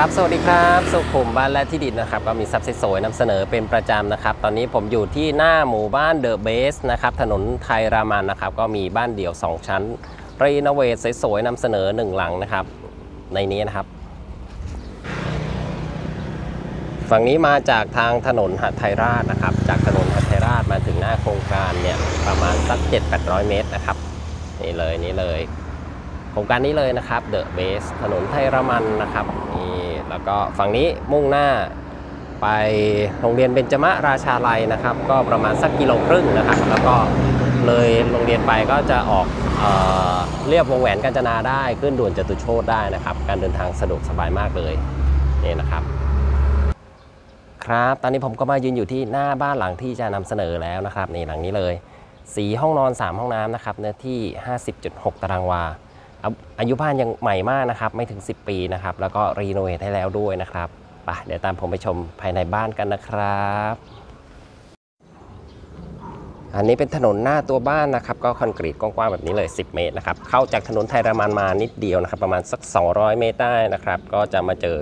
ครับ สวัสดีครับ สุขุมบ้านและที่ดินนะครับ ก็มีทรัพย์สวยนำเสนอเป็นประจำนะครับ ตอนนี้ผมอยู่ที่หน้าหมู่บ้านเดอะเบสนะครับ ถนนไทยรามันนะครับ ก็มีบ้านเดี่ยว 2 ชั้น รีโนเวทสวยๆนำเสนอ 1 หลังนะครับ ในนี้นะครับ ฝั่งนี้มาจากทางถนนหัดไทยราชนะครับ จากถนนหัดไทยราชมาถึงหน้าโครงการเนี่ยประมาณสัก 7-800 เมตรนะครับ นี่เลยนี่เลยโครงการนี้เลยนะครับเดอะเบสถนนไทยรามันนะครับนี่ แล้วก็ฝั่งนี้มุ่งหน้าไปโรงเรียนเบญจมราชาลัยนะครับ ก็ประมาณสักกิโลครึ่งนะครับ แล้วก็เลยโรงเรียนไปก็จะออกเออเรียบวงแหวนกาญจนาได้ขึ้นด่วนจตุโชตได้นะครับ การเดินทางสะดวกสบายมากเลยนี่นะครับ ครับ ตอนนี้ผมก็มายืนอยู่ที่หน้าบ้านหลังที่จะนำเสนอแล้วนะครับนี่หลังนี้เลย สีห้องนอน 3 ห้องน้ำนะครับเนื้อที่ 50.6 ตารางวา อายุบ้านยังใหม่มากนะครับ ไม่ถึง 10 ปีนะครับ แล้วก็รีโนเวทให้แล้วด้วยนะครับไปเดี๋ยวตามผมไปชมภายในบ้านกันนะครับ อันนี้เป็นถนนหน้าตัวบ้านนะครับ ก็คอนกรีตกว้างๆแบบนี้เลย 10 เมตรนะครับ เข้าจากถนนไทยรามันมานิดเดียวนะครับ ประมาณสัก 200 เมตรได้นะครับ ก็จะมาเจอ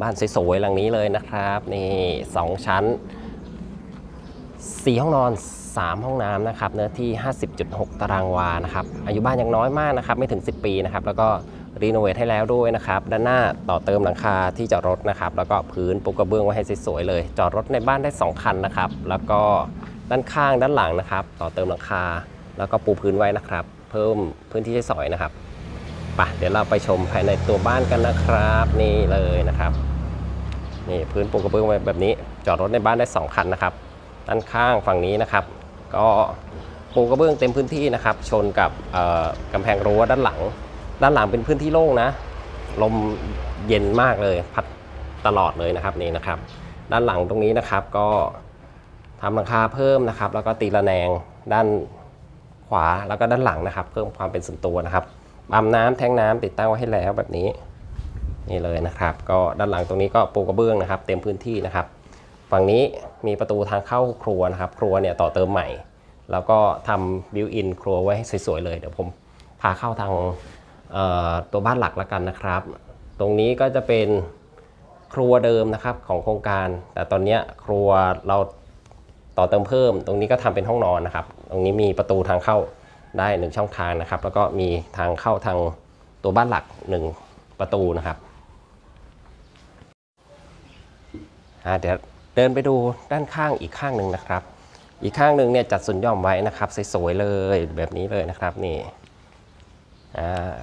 บ้านสวยๆหลังนี้เลยนะครับ นี่ 2 ชั้น 4 ห้องนอน 3 ห้องน้ำนะครับเนื้อที่ 50.6 ตารางวานะครับอายุบ้านยังน้อยมากนะครับไม่ถึง 10 ปีนะครับแล้วก็รีโนเวทให้แล้วด้วยนะครับด้านหน้าต่อเติมหลังคาที่จอดรถนะครับแล้วก็พื้นปูกระเบื้องไว้ให้สวยๆเลย จอดรถในบ้านได้ 2 คันนะครับแล้วก็ด้านข้างด้านหลังนะครับ ต่อเติมหลังคา แล้วก็ปูพื้นไว้นะครับ เพิ่มพื้นที่ใช้สอยนะครับไปเดี๋ยวเราไปชมภายในตัวบ้านกันนะครับ นี่เลยนะครับนี่พื้นปูกระเบื้องไว้แบบนี้ จอดรถในบ้านได้ 2 คันนะครับด้านข้างฝั่งนี้นะครับ ก็ปูกระเบื้องเต็มพื้นที่นะครับ ชนกับกำแพงรั้วด้านหลัง ด้านหลังเป็นพื้นที่โล่งนะ ลมเย็นมากเลย พัดตลอดเลยนะครับนี่นะครับ ด้านหลังตรงนี้นะครับก็ทำหลังคาเพิ่มนะครับ แล้วก็ตีระแนงด้านขวาแล้วก็ด้านหลังนะครับ เพิ่มความเป็นส่วนตัวนะครับปั๊มน้ำแทงน้ำติดตั้งไว้ให้แล้วแบบนี้นี่เลยนะครับ ก็ด้านหลังตรงนี้ก็ปูกระเบื้องนะครับ เต็มพื้นที่นะครับ ฝั่งนี้มีประตูทางเข้าครัวนะครับ ครัวเนี่ยต่อเติมใหม่ แล้วก็ทำบิวอินครัวไว้ให้สวยๆเลย เดี๋ยวผมพาเข้าทางตัวบ้านหลักแล้วกันนะครับ ตรงนี้ก็จะเป็นครัวเดิมนะครับของโครงการ แต่ตอนนี้ครัวเราต่อเติมเพิ่ม ตรงนี้ก็ทำเป็นห้องนอนนะครับ ตรงนี้มีประตูทางเข้าได้หนึ่งช่องทางนะครับ แล้วก็มีทางเข้าทางตัวบ้านหลักหนึ่งประตูนะครับเดี๋ยว เดินไปดูด้านข้างอีกข้างหนึ่งนะครับ อีกข้างหนึ่งเนี่ยจัดส่วนย่อมไว้นะครับสวยๆเลยแบบนี้เลยนะครับนี่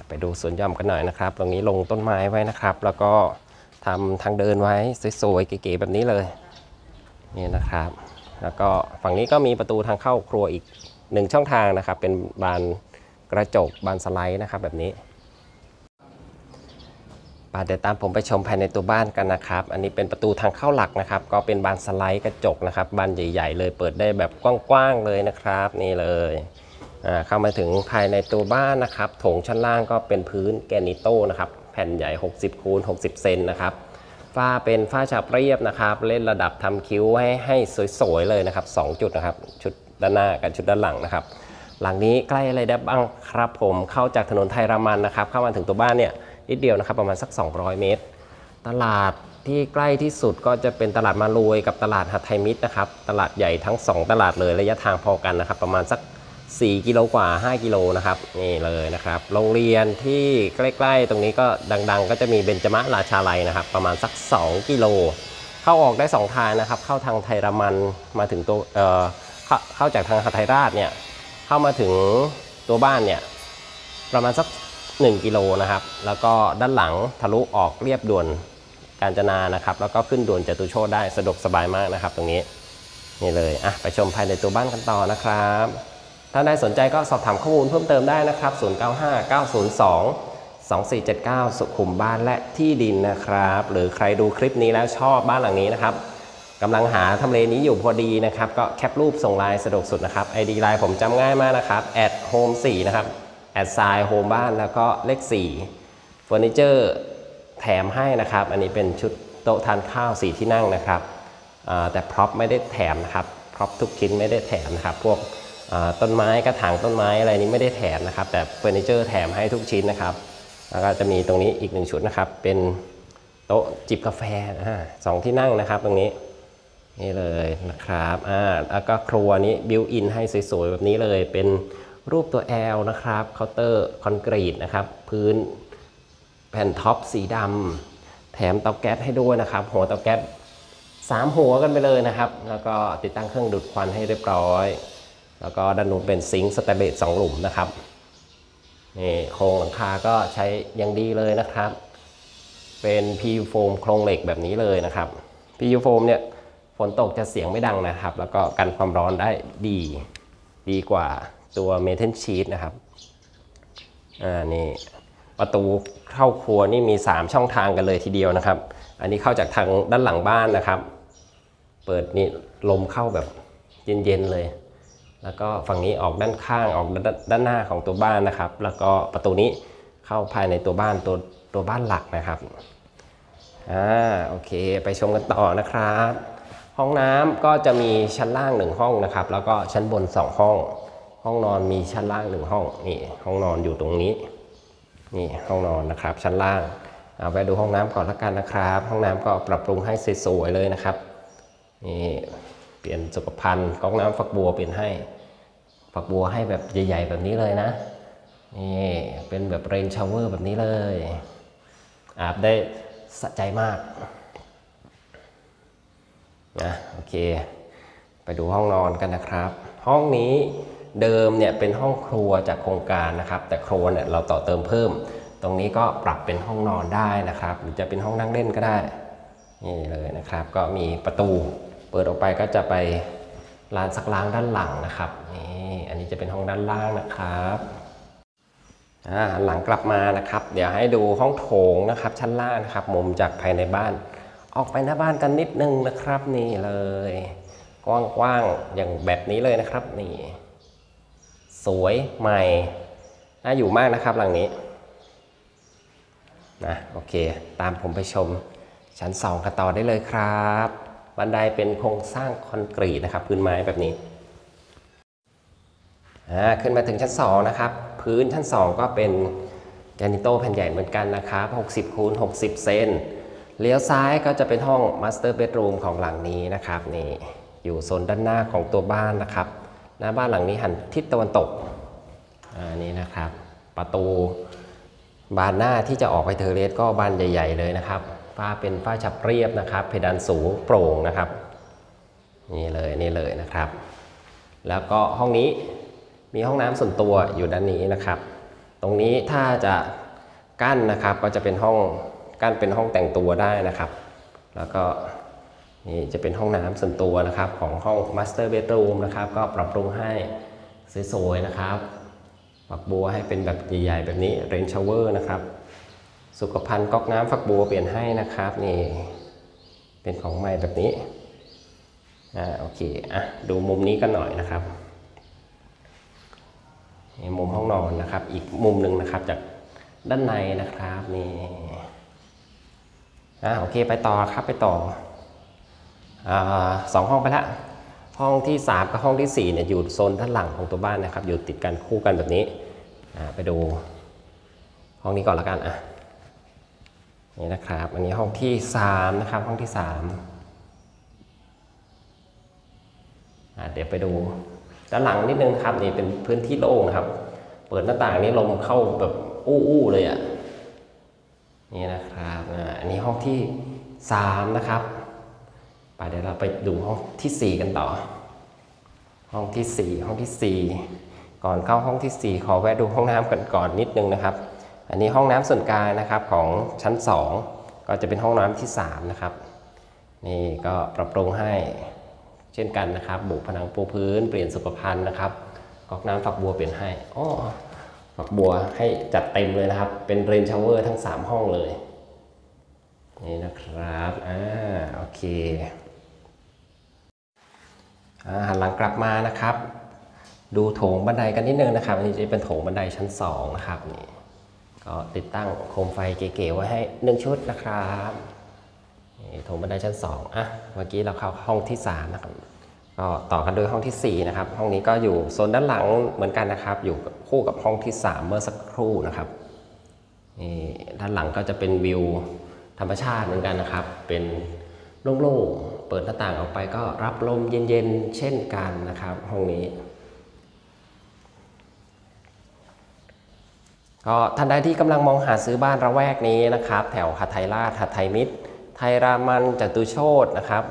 ไปดูสวนย่อมกันหน่อยนะครับ ตรงนี้ลงต้นไม้ไว้นะครับ แล้วก็ทำทางเดินไว้สวยๆเก๋ๆแบบนี้เลยนี่นะครับ แล้วก็ฝั่งนี้ก็มีประตูทางเข้าครัวอีกหนึ่งช่องทางนะครับ เป็นบานกระจกบานสไลด์นะครับแบบนี้ ป่ะเดี๋ยวตามผมไปชมภายในตัวบ้านกันนะครับ อันนี้เป็นประตูทางเข้าหลักนะครับ ก็เป็นบานสไลด์กระจกนะครับบานใหญ่ ๆ เลยเปิดได้แบบกว้างๆเลยนะครับ นี่เลยเข้ามาถึงภายในตัวบ้านนะครับโถงชั้นล่างก็เป็นพื้นแกนิโต้นะครับแผ่นใหญ่ 60คูณ60 เซนนะครับฝ้าเป็นฝ้าฉาบเรียบนะครับ เล่นระดับทำคิ้วให้ให้สวยๆเลยนะครับ2จุดนะครับชุดด้านหน้ากับชุดด้านหลังนะครับ หลังนี้ใกล้อะไรได้บ้างครับผมเข้าจากถนนไทยรามันนะครับ เข้ามาถึงตัวบ้านเนี่ย นิดเดียวนะครับประมาณสัก 200 เมตร ตลาดที่ใกล้ที่สุดก็จะเป็นตลาดมารวยกับตลาดหัดไทยมิตรนะครับตลาดใหญ่ทั้ง 2 ตลาดเลยระยะทางพอกันนะครับประมาณสัก 4 กิโลกว่า 5 กิโลนะครับนี่เลยนะครับโรงเรียนที่ใกล้ ๆ ตรงนี้ก็ดังๆ ก็จะมีเบญจมราชาลัยนะครับประมาณสัก 2 กิโล เข้าออกได้ 2 ทางนะครับเข้าทางไทยรามันมาถึงตัวเอ่อเข้าเข้าจากทางหัดไทยราชเนี่ยเข้ามาถึงตัวบ้านเนี่ยประมาณสัก 1กิโลนะครับ แล้วก็ด้านหลังทะลุออกเรียบด่วนกาญจนานะครับ แล้วก็ขึ้นด่วนจตุโชตได้สะดวกสบายมากนะครับ ตรงนี้นี่เลยอะไปชมภายในตัวบ้านกันต่อนะครับ ถ้าได้สนใจก็สอบถามข้อมูลเพิ่มเติมได้นะครับ 095902 2479 สุขุมบ้านและที่ดินนะครับ หรือใครดูคลิปนี้แล้วชอบบ้านหลังนี้นะครับกำลังหาทำเลนี้อยู่พอดีนะครับ ก็ cap รูปส่งไลน์สะดวกสุดนะครับ ID ไลน์ผมจำง่ายมากนะครับ at home 4นะครับ at sign home บ้านแล้วก็เลข4เฟอร์นิเจอร์แถมให้นะครับ อันนี้เป็นชุดโต๊ะทานข้าว4ที่นั่งนะครับ แต่ prop ไม่ได้แถมนะครับ prop ทุกชิ้นไม่ได้แถมนะครับ พวกต้นไม้กระถางต้นไม้อะไรนี้ไม่ได้แถมนะครับ แต่เฟอร์นิเจอร์แถมให้ทุกชิ้นนะครับ แล้วก็จะมีตรงนี้อีกหนึ่งชุดนะครับ เป็นโต๊ะจิบกาแฟสองที่นั่งนะครับ ตรงนี้นี่เลยนะครับอ่าแล้วก็ครัวนี้ built-in ให้สวยๆแบบนี้เลยเป็น รูปตัว L นะครับเคาน์เตอร์คอนกรีตนะครับ พื้นแผ่น top สีดำแถมเตาแก๊สให้ด้วยนะครับ หัวเตาแก๊สสามหัวกันไปเลยนะครับ แล้วก็ติดตั้งเครื่องดูดควันให้เรียบร้อย แล้วก็ด้านนู้นเป็นซิงค์สแตเลสสองหลุมนะครับนี่โครงหลังคาก็ใช้ย่างดีเลยนะครับ เป็น PU โฟมโครงเหล็กแบบนี้เลยนะครับ PU โฟมเนี่ยฝนตกจะเสียงไม่ดังนะครับ แล้วก็กันความร้อนได้ดี ดีกว่า ตัวเมทัลชีตนะครับอ่านี่ประตูเข้าครัวนี่มี 3 ช่องทางกันเลยทีเดียวนะครับ อันนี้เข้าจากทางด้านหลังบ้านนะครับ เปิดนี่ลมเข้าแบบเย็นๆเลย แล้วก็ฝั่งนี้ออกด้านข้างออกด้านด้านหน้าของตัวบ้านนะครับ แล้วก็ประตูนี้เข้าภายในตัวบ้านตัวตัวบ้านหลักนะครับอ่าโอเค ไปชมกันต่อนะครับ ห้องน้ำก็จะมีชั้นล่างหนึ่งห้องนะครับ แล้วก็ชั้นบนสองห้อง ห้องนอนมีชั้นล่างหนึ่งห้องนี่ห้องนอนอยู่ตรงนี้นี่ห้องนอนนะครับ ชั้นล่างเอาไปดูห้องน้ำก่อนละกันนะครับ ห้องน้ำก็ปรับปรุงให้สวยๆเลยนะครับนี่เปลี่ยนสุขภัณฑ์ก๊อกน้ำฝักบัวเปลี่ยนให้ฝักบัวให้แบบใหญ่ ๆ แบบนี้เลยนะนี่เป็นแบบเรนชาวเวอร์แบบนี้เลยอาบได้สะใจมากนะโอเค ไปดูห้องนอนกันนะครับ ห้องนี้ เดิมเนี่ยเป็นห้องครัวจากโครงการนะครับ แต่ครัวเนี่ยเราต่อเติมเพิ่ม ตรงนี้ก็ปรับเป็นห้องนอนได้นะครับ หรือจะเป็นห้องนั่งเล่นก็ได้นี่เลยนะครับ ก็มีประตู เปิดออกไปก็จะไปลานซักล้างด้านหลังนะครับนี่อันนี้จะเป็นห้องด้านล่างนะครับอ่าหันหลังกลับมานะครับ เดี๋ยวให้ดูห้องโถงนะครับ ชั้นล่างนะครับ มุมจากภายในบ้าน ออกไปหน้าบ้านกันนิดนึงนะครับ นี่เลย กว้างๆอย่างแบบนี้เลยนะครับ นี่ สวยใหม่น่าอยู่มากนะครับหลังนี้นะโอเค ตามผมไปชมชั้น 2 กันต่อได้เลยครับ บันไดเป็นโครงสร้างคอนกรีตนะครับ พื้นไม้แบบนี้อ่าขึ้นมาถึงชั้น 2 นะครับ พื้นชั้น 2 ก็เป็น granito แผ่นใหญ่เหมือนกันนะครับ 60คูณ60 เซนเลี้ยวซ้ายก็จะเป็นห้อง master bedroom ของหลังนี้นะครับนี่อยู่โซนด้านหน้าของตัวบ้านนะครับ หน้าบ้านหลังนี้หันทิศตะวันตกอ่านี่นะครับ ประตูบานหน้าที่จะออกไป terrace ก็บานใหญ่ ๆ เลยนะครับฝ้าเป็นฝ้าฉาบเรียบนะครับ เพดานสูงโปร่งนะครับ นี่เลยนี่เลยนะครับ แล้วก็ห้องนี้มีห้องน้ำส่วนตัวอยู่ด้านนี้นะครับ ตรงนี้ถ้าจะกั้นนะครับก็จะเป็นห้องกั้นเป็นห้องแต่งตัวได้นะครับ แล้วก็ นี่จะเป็นห้องน้ำส่วนตัวนะครับ ของห้อง Master Bedroom นะครับ ก็ปรับปรุงให้สวยๆนะครับฝักบัวให้เป็นแบบใหญ่ๆ แบบนี้ rain shower นะครับ สุขภัณฑ์ก๊อกน้ำฝักบัวเปลี่ยนให้นะครับนี่เป็นของใหม่แบบนี้อ่าโอเคอะดูมุมนี้กันหน่อยนะครับนี่มุมห้องนอนนะครับ อีกมุมหนึ่งนะครับจากด้านในนะครับนี่อ่าโอเคไปต่อครับไปต่อ สองห้องไปละห้องที่ 3 กับห้องที่ 4เนี่ยอยู่โซนด้านหลังของตัวบ้านนะครับ อยู่ติดกันคู่กันแบบนี้ไปดูห้องนี้ก่อนละกันอะนี่นะครับ อันนี้ห้องที่ 3 นะครับ ห้องที่3อ่าเดี๋ยวไปดูด้านหลังนิดนึงครับนี่เป็นพื้นที่โล่งครับ เปิดหน้าต่างนี้ลมเข้าแบบอู้ๆเลยอะนี่นะครับอันนี้ห้องที่ 3 นะครับ ไปเดี๋ยวเราไปดูห้องที่ 4 กันต่อ ห้องที่ 4 ห้องที่ 4 ก่อนเข้าห้องที่ 4 ขอแวะดูห้องน้ำกันก่อนนิดนึงนะครับ อันนี้ห้องน้ำส่วนกลางนะครับของชั้น 2 ก็จะเป็นห้องน้ำที่ 3 นะครับ นี่ก็ปรับปรุงให้เช่นกันนะครับ บุผนังปูพื้น เปลี่ยนสุขภัณฑ์นะครับก๊อกน้ำฝักบัวเปลี่ยนให้อ้อฝักบัวให้จัดเต็มเลยนะครับ เป็นเรนชาวเวอร์ทั้ง 3 ห้องเลย นี่นะครับ อ่า โอเค หันหลังกลับมานะครับ ดูโถงบันไดกันนิดนึงนะครับอันนี้จะเป็นโถงบันไดชั้น 2 นะครับนี่ก็ติดตั้งโคมไฟเก๋ๆไว้ให้หนึ่งชุดนะครับนี่โถงบันไดชั้น 2อะเมื่อกี้เราเข้าห้องที่ 3 นะครับก็ต่อกันโดยห้องที่ 4 นะครับ ห้องนี้ก็อยู่โซนด้านหลังเหมือนกันนะครับ อยู่คู่กับห้องที่ 3 เมื่อสักครู่นะครับนี่ด้านหลังก็จะเป็นวิวธรรมชาติเหมือนกันนะครับ เป็นโล่งๆ เปิดหน้าต่างออกไปก็รับลมเย็นๆ เช่นกันนะครับ ห้องนี้ ก็ท่านใดที่กำลังมองหาซื้อบ้านระแวกนี้นะครับ แถวหัทไทยราชหัทไทยมิตร ไทยรามันจตุโชตนะครับ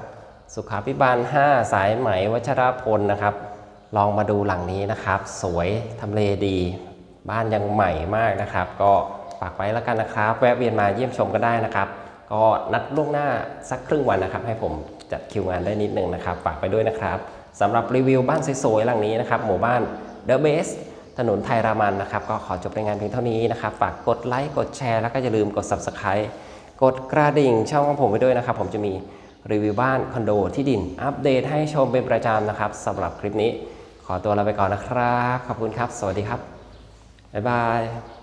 สุขาพิบาล 5 สายไหมวัชรพลนะครับ ลองมาดูหลังนี้นะครับ สวยทำเลดี บ้านยังใหม่มากนะครับ ก็ฝากไว้แล้วกันนะครับ แวะเวียนมาเยี่ยมชมก็ได้นะครับก็นัดล่วงหน้าสักครึ่งวันนะครับให้ผม จัดคิวงานได้นิดนึงนะครับฝากไปด้วยนะครับสำหรับรีวิวบ้านสวยๆหลังนี้นะครับหมู่บ้าน The Best ถนนไทยรามันนะครับก็ขอจบรายงานเพียงเท่านี้นะครับฝากกดไลค์กดแชร์แล้วก็อย่าลืมกด Subscribe กดกระดิ่งช่องของผมไปด้วยนะครับ ผมจะมีรีวิวบ้านคอนโดที่ดิน อัปเดตให้ชมเป็นประจำนะครับสำหรับคลิปนี้ ขอตัวลาไปก่อนนะครับ ขอบคุณครับ สวัสดีครับ บ๊ายบาย